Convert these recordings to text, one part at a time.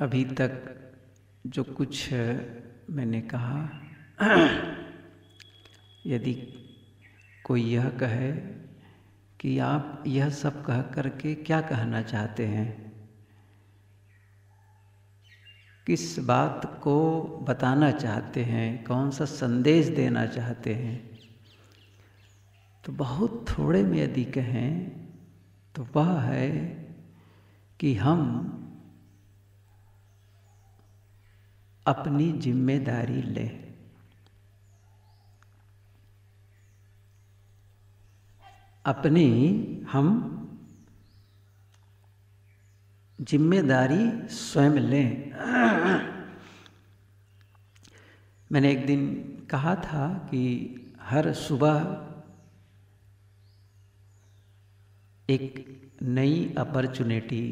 अभी तक जो कुछ मैंने कहा, यदि कोई यह कहे कि आप यह सब कह करके क्या कहना चाहते हैं? किस बात को बताना चाहते हैं? कौन सा संदेश देना चाहते हैं? तो बहुत थोड़े में यदि कहें तो वह है कि हम अपनी ज़िम्मेदारी लें। अपनी हम ज़िम्मेदारी स्वयं लें। मैंने एक दिन कहा था कि हर सुबह एक नई अपॉर्चुनिटी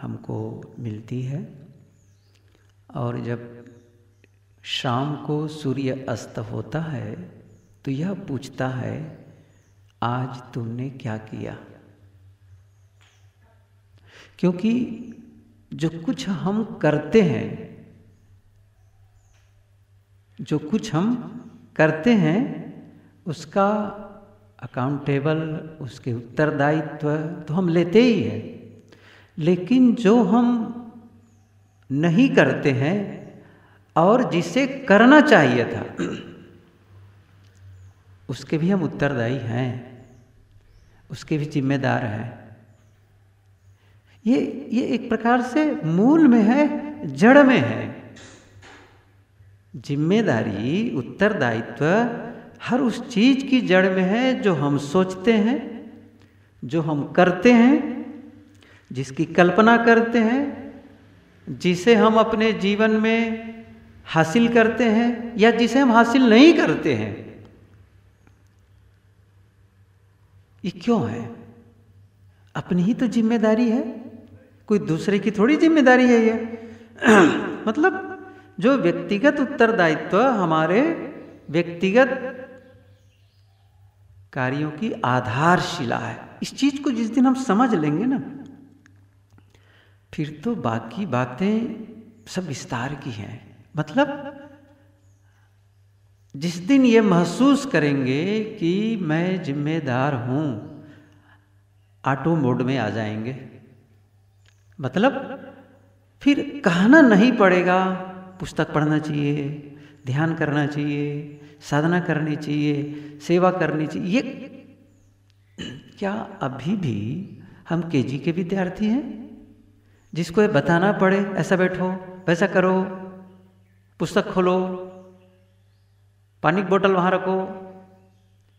हमको मिलती है। और जब शाम को सूर्य अस्त होता है तो यह पूछता है, आज तुमने क्या किया? क्योंकि जो कुछ हम करते हैं, जो कुछ हम करते हैं, उसका अकाउंटेबल उसके उत्तरदायित्व तो हम लेते ही हैं। लेकिन जो हम नहीं करते हैं और जिसे करना चाहिए था। उसके भी हम उत्तरदायी हैं। उसके भी जिम्मेदार हैं। ये ये एक प्रकार से मूल में है, जड़ में है। ज़िम्मेदारी, उत्तरदायित्व हर उस चीज़ की जड़ में है जो हम सोचते हैं, जो हम करते हैं, जिसकी कल्पना करते हैं जिसे हम अपने जीवन में हासिल करते हैं या जिसे हम हासिल नहीं करते हैं, ये क्यों है? अपनी ही तो ज़िम्मेदारी है। कोई दूसरे की थोड़ी ज़िम्मेदारी है ये। मतलब जो व्यक्तिगत उत्तरदायित्व हमारे व्यक्तिगत कार्यों की आधारशिला है, इस चीज़ को जिस दिन हम समझ लेंगे ना फिर तो बाकी बातें सब विस्तार की हैं। मतलब जिस दिन ये महसूस करेंगे कि मैं जिम्मेदार हूँ, ऑटो मोड में आ जाएँगे। मतलब फिर कहना नहीं पड़ेगा, पुस्तक पढ़ना चाहिए, ध्यान करना चाहिए, साधना करनी चाहिए, सेवा करनी चाहिए। ये क्या अभी भी हम केजी के विद्यार्थी हैं? जिसको ये बताना पड़े, ऐसा बैठो, वैसा करो, पुस्तक खोलो, पानी की बोतल वहाँ रखो।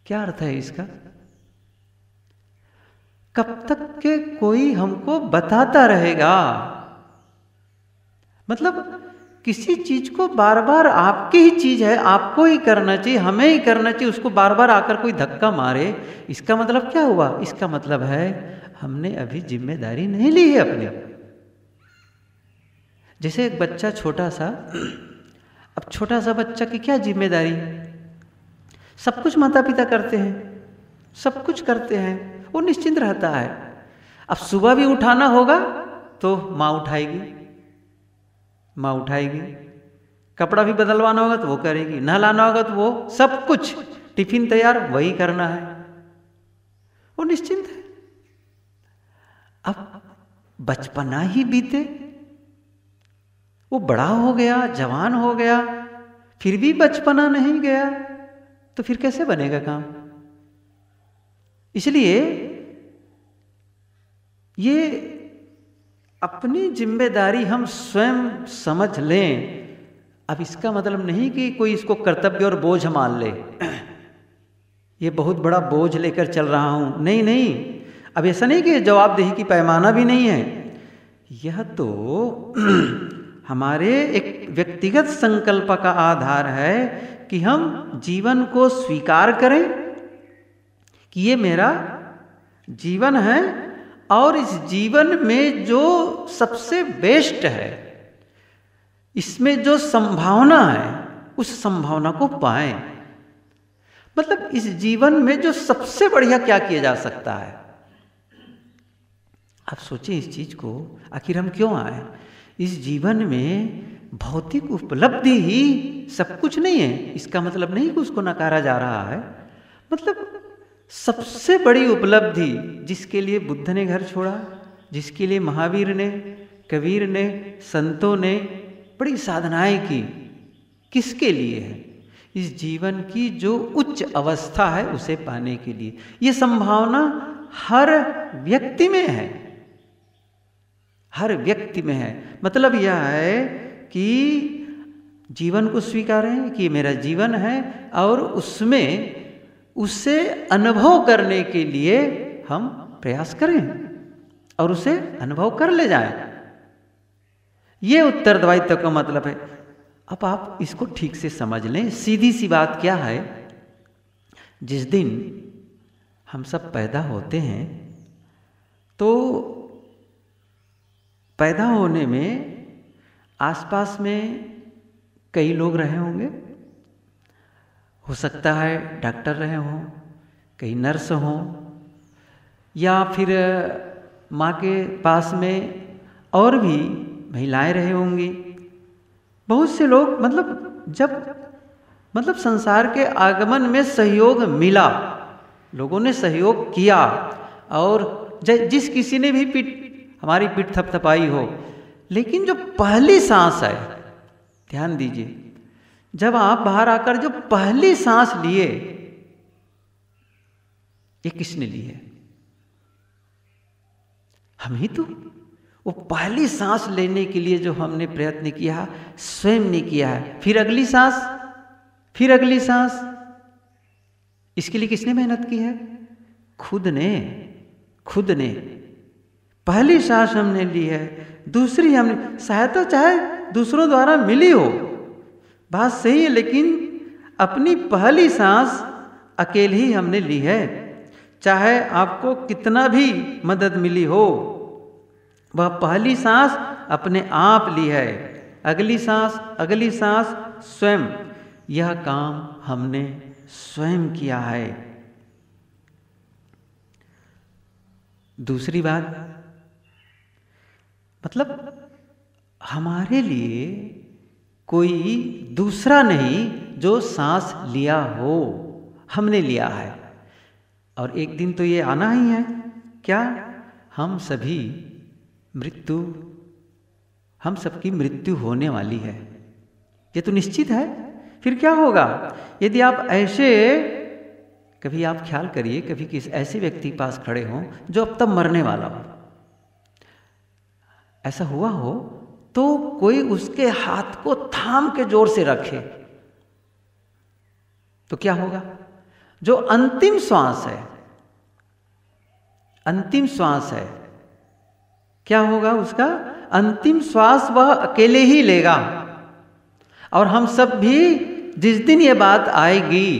क्या अर्थ है इसका? कब तक के कोई हमको बताता रहेगा? मतलब किसी चीज़ को बार बार आपकी ही चीज़ है, आपको ही करना चाहिए, हमें ही करना चाहिए, उसको बार बार आकर कोई धक्का मारे, इसका मतलब क्या हुआ? इसका मतलब है, हमने अभी ज़िम्मेदारी नहीं ली है अपने जैसे एक बच्चा छोटा सा, अब छोटा सा बच्चा की क्या ज़िम्मेदारी सब कुछ माता पिता करते हैं, सब कुछ करते हैं, वो निश्चिंत रहता है। अब सुबह भी उठाना होगा तो माँ उठाएगी माँ उठाएगी। कपड़ा भी बदलवाना होगा तो वो करेगी, नहलाना होगा तो वो सब कुछ, टिफ़िन तैयार, वही करना है। वो निश्चिंत है। अब बचपना ही बीते वो बड़ा हो गया, जवान हो गया, फिर भी बचपना नहीं गया तो फिर कैसे बनेगा काम? इसलिए ये अपनी ज़िम्मेदारी हम स्वयं समझ लें। अब इसका मतलब नहीं कि कोई इसको कर्तव्य और बोझ मान ले। ये बहुत बड़ा बोझ लेकर चल रहा हूँ। नहीं नहीं। अब ऐसा नहीं कि जवाबदेही की पैमाना भी नहीं है। यह तो हमारे एक व्यक्तिगत संकल्प का आधार है कि हम जीवन को स्वीकार करें कि ये मेरा जीवन है और इस जीवन में जो सबसे बेस्ट है, इसमें जो संभावना है, उस संभावना को पाएँ। मतलब इस जीवन में जो सबसे बढ़िया क्या किया जा सकता है? आप सोचिए इस चीज़ को, आखिर हम क्यों आए? इस जीवन में भौतिक उपलब्धि ही सब कुछ नहीं है। इसका मतलब नहीं कि उसको नकारा जा रहा है। मतलब सबसे बड़ी उपलब्धि जिसके लिए बुद्ध ने घर छोड़ा, जिसके लिए महावीर ने, कबीर ने, संतों ने बड़ी साधनाएँ की, किसके लिए है? इस जीवन की जो उच्च अवस्था है उसे पाने के लिए। ये संभावना हर व्यक्ति में है। हर व्यक्ति में है। मतलब यह है कि जीवन को स्वीकारें कि मेरा जीवन है और उसमें उसे अनुभव करने के लिए हम प्रयास करें और उसे अनुभव कर ले जाएँ। ये उत्तरदायित्व का मतलब है। अब आप इसको ठीक से समझ लें। सीधी सी बात क्या है? जिस दिन हम सब पैदा होते हैं तो पैदा होने में, आसपास में कई लोग रहे होंगे। हो सकता है डॉक्टर रहे हों, कई नर्स हों, या फिर, माँ के पास में और भी महिलाएँ रहे होंगी। बहुत से लोग मतलब जब मतलब संसार के आगमन में सहयोग मिला, लोगों ने सहयोग किया, और जिस किसी ने भी हमारी पीठ थपथपाई हो। लेकिन जो पहली सांस है, ध्यान दीजिए, जब आप बाहर आकर जो पहली सांस लिए, ये किसने ली है? हम ही तो। वो पहली सांस लेने के लिए जो हमने प्रयत्न किया, स्वयं ने किया है। फिर अगली सांस, फिर अगली सांस। इसके लिए किसने मेहनत की है? खुद ने खुद ने। पहली सांस हमने ली है, दूसरी हमने, सहायता चाहे दूसरों द्वारा मिली हो। बात सही है, लेकिन अपनी पहली सांस अकेले ही हमने ली है। चाहे आपको कितना भी मदद मिली हो, वह पहली सांस अपने आप ली है। अगली सांस अगली सांस स्वयं। यह काम हमने स्वयं किया है। दूसरी बात मतलब हमारे लिए कोई दूसरा नहीं जो सांस लिया हो, हमने लिया है। और एक दिन तो ये आना ही है, क्या हम सभी मृत्यु, हम सबकी मृत्यु होने वाली है? ये तो निश्चित है, फिर क्या होगा? यदि आप ऐसे, कभी आप ख्याल करिए, कभी किस ऐसे व्यक्ति के पास खड़े हों जो अब तक मरने वाला हो। ऐसा हुआ हो तो कोई उसके हाथ को थाम के ज़ोर से रखे। तो क्या होगा? जो अंतिम श्वास है, अंतिम श्वास है, क्या होगा उसका? अंतिम श्वास वह अकेले ही लेगा। और हम सब भी जिस दिन ये बात आएगी,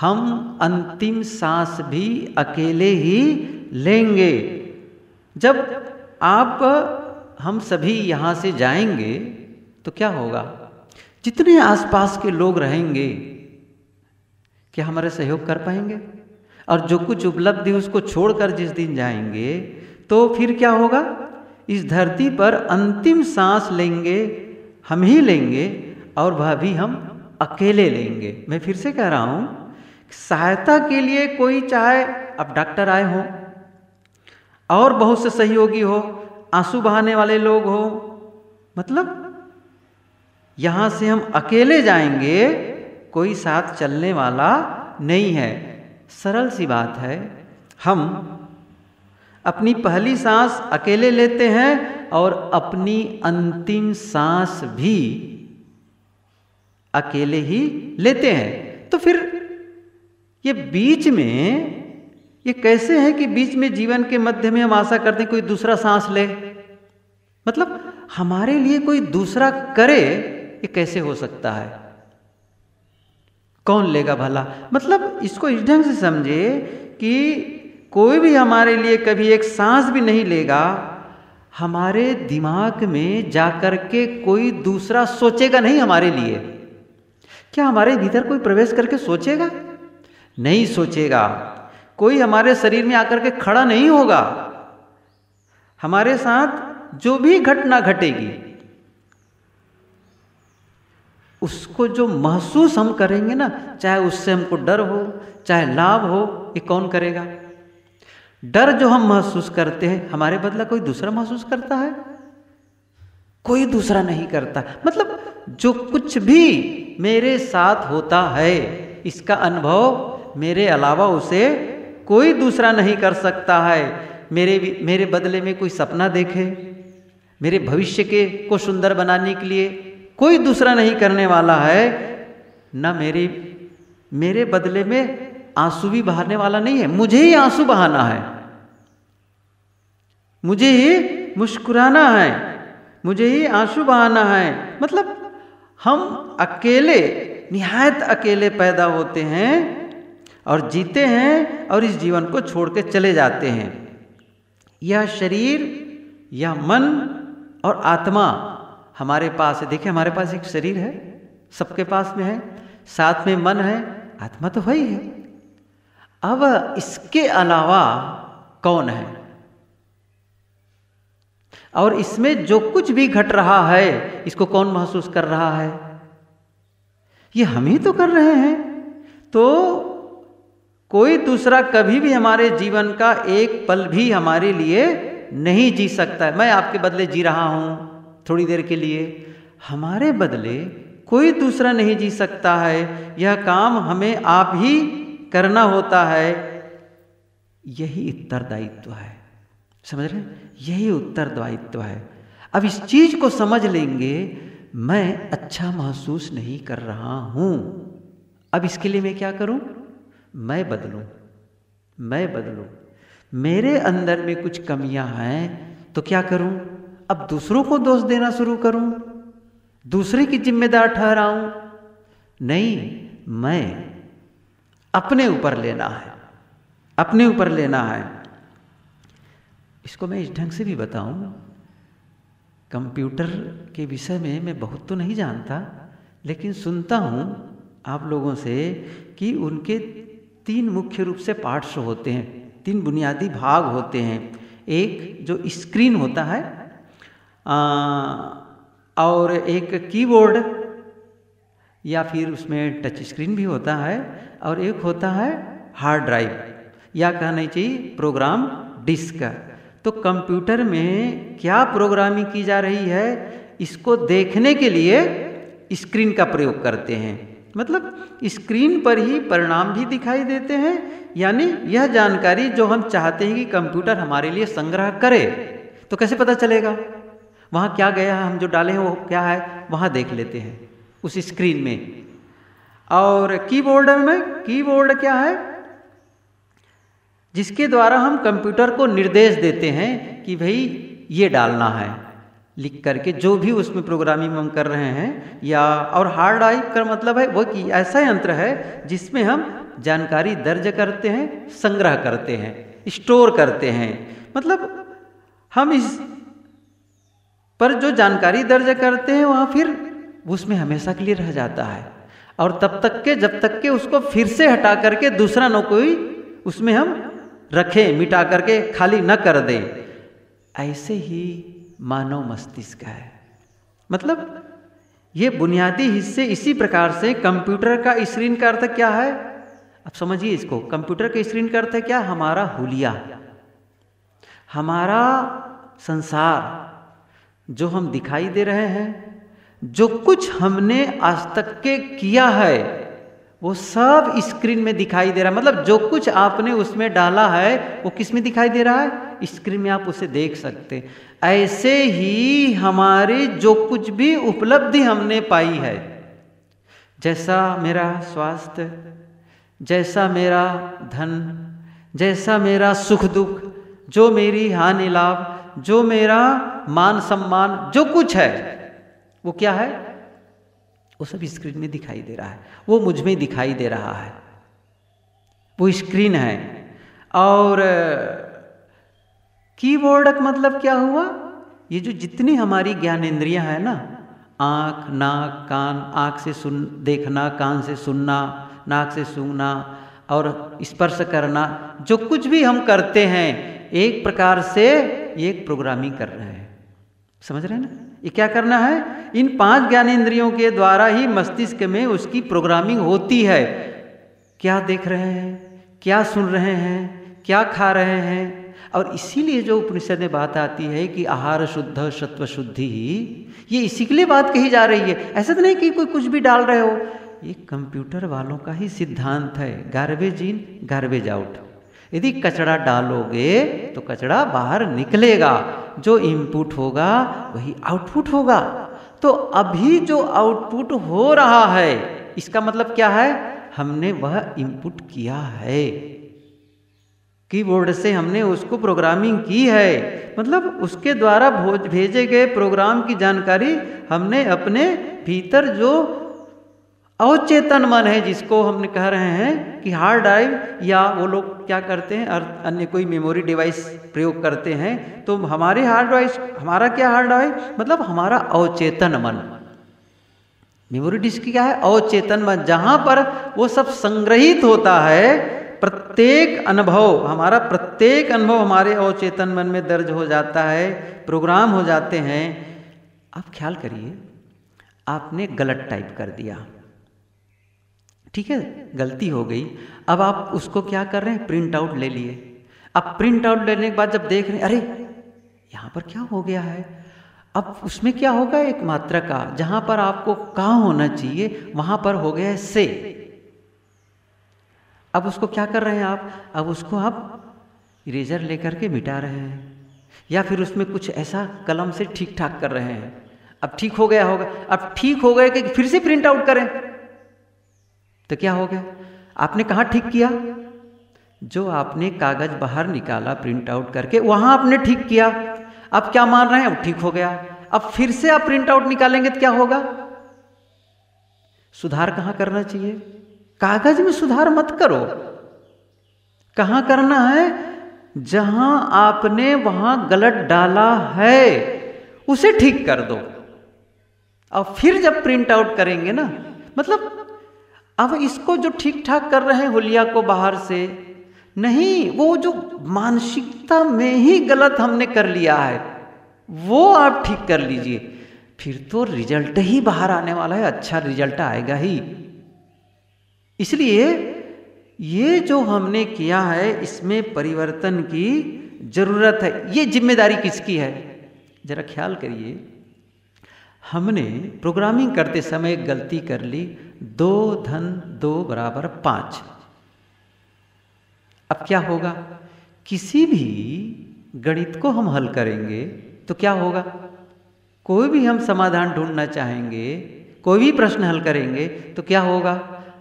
हम अंतिम सांस भी अकेले ही लेंगे। जब आप हम सभी यहाँ से जाएँगे तो क्या होगा? जितने आसपास के लोग रहेंगे, क्या हमारे सहयोग कर पाएँगे? और जो कुछ उपलब्धि उसको छोड़कर जिस दिन जाएँगे तो फिर क्या होगा? इस धरती पर अंतिम सांस लेंगे, हम ही लेंगे और वह भी हम अकेले लेंगे। मैं फिर से कह रहा हूँ, सहायता के लिए कोई चाहे अब डॉक्टर आए हो, और बहुत से सहयोगी हो आँसू बहाने वाले लोग हो। मतलब यहाँ से हम अकेले जाएँगे, कोई साथ चलने वाला नहीं है। सरल सी बात है, हम अपनी पहली सांस अकेले लेते हैं और अपनी अंतिम सांस भी अकेले ही लेते हैं। तो फिर ये बीच में ये कैसे है कि बीच में जीवन के मध्य में हम आशा करते हैं कोई दूसरा सांस ले? मतलब हमारे लिए कोई दूसरा करे, ये कैसे हो सकता है? कौन लेगा भला? मतलब इसको इस ढंग से समझे कि कोई भी हमारे लिए कभी एक सांस भी नहीं लेगा, हमारे दिमाग में जाकर के कोई दूसरा सोचेगा नहीं हमारे लिए। क्या हमारे भीतर कोई प्रवेश करके सोचेगा? नहीं सोचेगा। कोई हमारे शरीर में आकर के खड़ा नहीं होगा। हमारे साथ जो भी घटना घटेगी, उसको जो महसूस हम करेंगे ना, चाहे उससे हमको डर हो, चाहे लाभ हो, ये कौन करेगा? डर जो हम महसूस करते हैं, हमारे बदला कोई दूसरा महसूस करता है? कोई दूसरा नहीं करता। मतलब जो कुछ भी मेरे साथ होता है, इसका अनुभव मेरे अलावा उसे कोई दूसरा नहीं कर सकता है। मेरे मेरे बदले में कोई सपना देखे, मेरे भविष्य के को सुंदर बनाने के लिए कोई दूसरा नहीं करने वाला है। न मेरे मेरे बदले में आँसू भी बहाने वाला नहीं है। मुझे ही आँसू बहाना है। मुझे ही मुस्कुराना है। मुझे ही आँसू बहाना है। मतलब हम अकेले, निहायत अकेले पैदा होते हैं। और जीते हैं और इस जीवन को छोड़ के चले जाते हैं। यह शरीर, यह मन और आत्मा हमारे पास है। देखिए, हमारे पास एक शरीर है, सबके पास में है, साथ में मन है, आत्मा तो वही है। अब इसके अलावा कौन है? और इसमें जो कुछ भी घट रहा है, इसको कौन महसूस कर रहा है? ये हम ही तो कर रहे हैं। तो कोई दूसरा कभी भी हमारे जीवन का एक पल भी हमारे लिए नहीं जी सकता है। मैं आपके बदले जी रहा हूँ थोड़ी देर के लिए। हमारे बदले कोई दूसरा नहीं जी सकता है। यह काम हमें आप ही करना होता है। यही उत्तरदायित्व है। समझ रहे यही उत्तरदायित्व है। अब इस चीज़ को समझ लेंगे, मैं अच्छा महसूस नहीं कर रहा हूँ। अब इसके लिए मैं क्या करूँ? मैं बदलूं? मैं बदलूं? मेरे अंदर में कुछ कमियाँ हैं तो क्या करूँ? अब दूसरों को दोष देना शुरू करूँ? दूसरे की जिम्मेदार ठहराऊं? नहीं, मैं अपने ऊपर लेना है। अपने ऊपर लेना है। इसको मैं इस ढंग से भी बताऊँ, कंप्यूटर के विषय में मैं बहुत तो नहीं जानता, लेकिन सुनता हूँ आप लोगों से कि उनके तीन मुख्य रूप से पार्ट्स होते हैं तीन बुनियादी भाग होते हैं। एक जो स्क्रीन होता है आ, और एक कीबोर्ड या फिर उसमें टच स्क्रीन भी होता है और एक होता है हार्ड ड्राइव या कहना चाहिए प्रोग्राम डिस्क। तो कंप्यूटर में क्या प्रोग्रामिंग की जा रही है इसको देखने के लिए स्क्रीन का प्रयोग करते हैं। मतलब स्क्रीन पर ही परिणाम भी दिखाई देते हैं, यानी यह जानकारी जो हम चाहते हैं कि कंप्यूटर हमारे लिए संग्रह करे तो कैसे पता चलेगा? वहाँ क्या गया है, हम जो डाले हैं वो क्या है, वहाँ देख लेते हैं, उस स्क्रीन में। और कीबोर्ड में, कीबोर्ड क्या है? जिसके द्वारा हम कंप्यूटर को निर्देश देते हैं कि भाई ये डालना है। लिख करके जो भी उसमें प्रोग्रामिंग हम कर रहे हैं, या, और हार्ड ड्राइव का मतलब है वो कि ऐसा यंत्र है जिसमें हम जानकारी दर्ज करते हैं, संग्रह करते हैं स्टोर करते हैं। मतलब हम इस पर जो जानकारी दर्ज करते हैं, वहाँ फिर उसमें हमेशा के लिए रह जाता है। और तब तक के, जब तक के उसको फिर से हटा करके दूसरा न कोई उसमें हम रखें, मिटा करके खाली न कर दें। ऐसे ही मानव मस्तिष्क है। मतलब ये बुनियादी हिस्से इसी प्रकार से कंप्यूटर का स्क्रीन का अर्थ क्या है? अब समझिए इसको, कंप्यूटर के स्क्रीन का अर्थ क्या? हमारा हुलिया। हमारा संसार, जो हम दिखाई दे रहे हैं, जो कुछ हमने आज तक के किया है वो सब स्क्रीन में दिखाई दे रहा है। मतलब जो कुछ आपने उसमें डाला है, वो किसमें दिखाई दे रहा है? स्क्रीन में आप उसे देख सकते ऐसे ही हमारे जो कुछ भी उपलब्धि हमने पाई है, जैसा मेरा स्वास्थ्य, जैसा मेरा धन, जैसा मेरा सुख दुख, जो मेरी हानि लाभ, जो मेरा मान सम्मान, जो कुछ है, वो क्या है? वो सब स्क्रीन में दिखाई दे रहा है। वो मुझमें दिखाई दे रहा है। वो स्क्रीन है। और कीबोर्ड मतलब क्या हुआ? ये जो जितनी हमारी ज्ञानेन्द्रियाँ हैं ना, आँख, नाक, कान, आँख से सुन, देखना, कान से सुनना, नाक से सूंघना और स्पर्श करना, जो कुछ भी हम करते हैं, एक प्रकार से ये एक प्रोग्रामिंग कर रहे हैं। समझ रहे हैं ना? ये क्या करना है? इन पाँच ज्ञानेन्द्रियों के द्वारा ही मस्तिष्क में उसकी प्रोग्रामिंग होती है। क्या देख रहे हैं? क्या सुन रहे हैं? क्या खा रहे हैं? और इसीलिए जो उपनिषद में बात आती है कि आहार शुद्ध, सत्व शुद्धि ही, ये इसी के लिए बात कही जा रही है। ऐसा तो नहीं कि कोई कुछ भी डाल रहे हो। ये कंप्यूटर वालों का ही सिद्धांत है। गार्बेज इन गार्बेज आउट यदि कचरा डालोगे तो कचरा बाहर निकलेगा। जो इनपुट होगा, वही आउटपुट होगा। तो अभी जो आउटपुट हो रहा है, इसका मतलब क्या है? हमने वह इनपुट किया है। कीबोर्ड से हमने उसको प्रोग्रामिंग की है। मतलब उसके द्वारा भेजे गए प्रोग्राम की जानकारी हमने अपने भीतर जो अवचेतन मन है जिसको हम कह रहे हैं कि हार्ड ड्राइव या वो लोग क्या करते हैं और अन्य कोई मेमोरी डिवाइस प्रयोग करते हैं तो हमारे हार्ड ड्राइव, हमारा क्या हार्ड ड्राइव? मतलब हमारा अवचेतन मन। मेमोरी डिस्क क्या है? अवचेतन मन। जहाँ पर वो सब संग्रहित होता है, प्रत्येक अनुभव, हमारा प्रत्येक अनुभव हमारे अवचेतन मन में दर्ज हो जाता है प्रोग्राम हो जाते हैं। आप ख्याल करिए, आपने गलत टाइप कर दिया। ठीक है, गलती हो गई। अब आप उसको क्या कर रहे हैं? प्रिंट आउट ले लिए। अब प्रिंट आउट लेने के बाद जब देख रहे हैं, अरे, यहाँ पर क्या हो गया है? अब उसमें क्या होगा एक मात्रा का? जहाँ पर आपको कहा होना चाहिए, वहाँ पर हो गया है से। अब उसको क्या कर रहे हैं आप? अब उसको आप इरेजर लेकर के मिटा रहे हैं। या फिर उसमें कुछ ऐसा कलम से ठीक ठाक कर रहे हैं। अब ठीक हो गया होगा। अब ठीक हो गए कि फिर से प्रिंट आउट करें। तो क्या हो गया? आपने कहा ठीक किया? जो आपने कागज़ बाहर निकाला प्रिंट आउट करके, वहाँ आपने ठीक किया। अब क्या मान रहे हैं? अब ठीक हो गया। अब फिर से आप प्रिंट आउट निकालेंगे तो क्या होगा? सुधार कहाँ करना चाहिए? कागज़ में सुधार मत करो। कहाँ करना है? जहाँ आपने वहाँ गलत डाला है, उसे ठीक कर दो। और फिर जब प्रिंट आउट करेंगे ना मतलब अब इसको जो ठीक ठाक कर रहे हैं होलिया को बाहर से, नहीं, वो जो मानसिकता में ही गलत हमने कर लिया है, वो आप ठीक कर लीजिए। फिर तो रिज़ल्ट ही बाहर आने वाला है अच्छा रिज़ल्ट आएगा ही। इसलिए ये जो हमने किया है, इसमें परिवर्तन की ज़रूरत है। ये ज़िम्मेदारी किसकी है? जरा ख्याल करिए। हमने प्रोग्रामिंग करते समय गलती कर ली दो धन दो बराबर पाँच। अब क्या होगा? किसी भी गणित को हम हल करेंगे तो क्या होगा? कोई भी हम समाधान ढूंढना चाहेंगे, कोई भी प्रश्न हल करेंगे तो क्या होगा?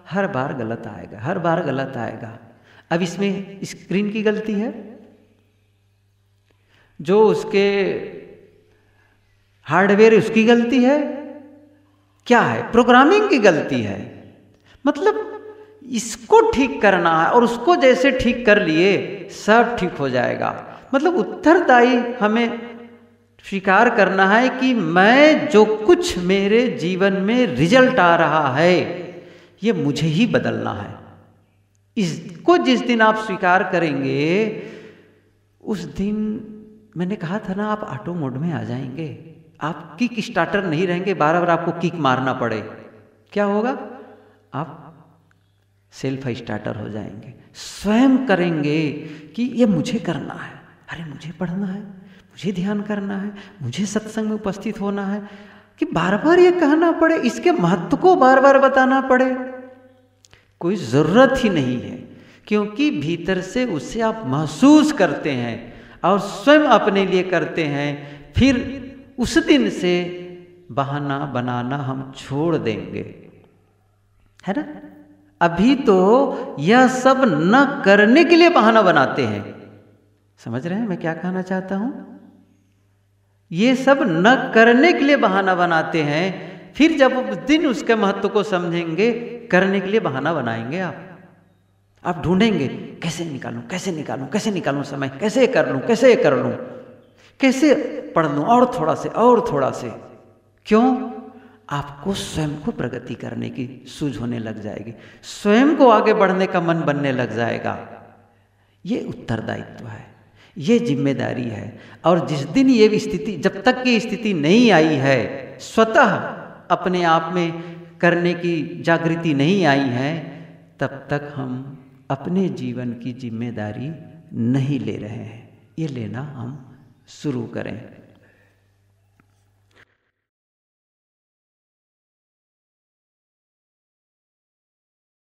हर बार गलत आएगा, हर बार गलत आएगा। अब इसमें स्क्रीन की गलती है। जो उसके हार्डवेयर उसकी गलती है क्या है? प्रोग्रामिंग की गलती है। मतलब इसको ठीक करना है और उसको जैसे ठीक कर लिए, सब ठीक हो जाएगा। मतलब उत्तरदायी हमें स्वीकार करना है कि मैं जो कुछ मेरे जीवन में रिज़ल्ट आ रहा है, ये मुझे ही बदलना है। इसको जिस दिन आप स्वीकार करेंगे, उस दिन मैंने कहा था ना, आप ऑटो मोड में आ जाएँगे। आप किक स्टार्टर नहीं रहेंगे बार बार आपको किक मारना पड़े। क्या होगा? आप सेल्फ स्टार्टर हो जाएँगे। स्वयं करेंगे कि ये मुझे करना है। अरे, मुझे पढ़ना है, मुझे ध्यान करना है, मुझे सत्संग में उपस्थित होना है। कि बार बार ये कहना पड़े, इसके महत्व को बार बार बताना पड़े। कोई ज़रूरत ही नहीं है, क्योंकि भीतर से उसे आप महसूस करते हैं और स्वयं अपने लिए करते हैं। फिर उस दिन से बहाना बनाना हम छोड़ देंगे। है ना? अभी तो यह सब न करने के लिए बहाना बनाते हैं। समझ रहे हैं मैं क्या कहना चाहता हूँ? ये सब न करने के लिए बहाना बनाते हैं, फिर जब उस दिन उसके महत्व को समझेंगे, करने के लिए बहाना बनाएँगे आप। आप ढूंढेंगे, कैसे निकालूं कैसे निकालूं कैसे निकालूं समय, कैसे कर लूँ, कैसे कर लूँ? कैसे पढ़ लूँ? और थोड़ा से, और थोड़ा से। क्यों? आपको स्वयं को प्रगति करने की सूझ होने लग जाएगी। स्वयं को आगे बढ़ने का मन बनने लग जाएगा। ये उत्तरदायित्व है। ये ज़िम्मेदारी है। और जिस दिन ये स्थिति, जब तक की स्थिति नहीं आई है, स्वतः अपने आप में करने की जागृति नहीं आई है, तब तक हम अपने जीवन की ज़िम्मेदारी नहीं ले रहे हैं। ये लेना हम शुरू करें।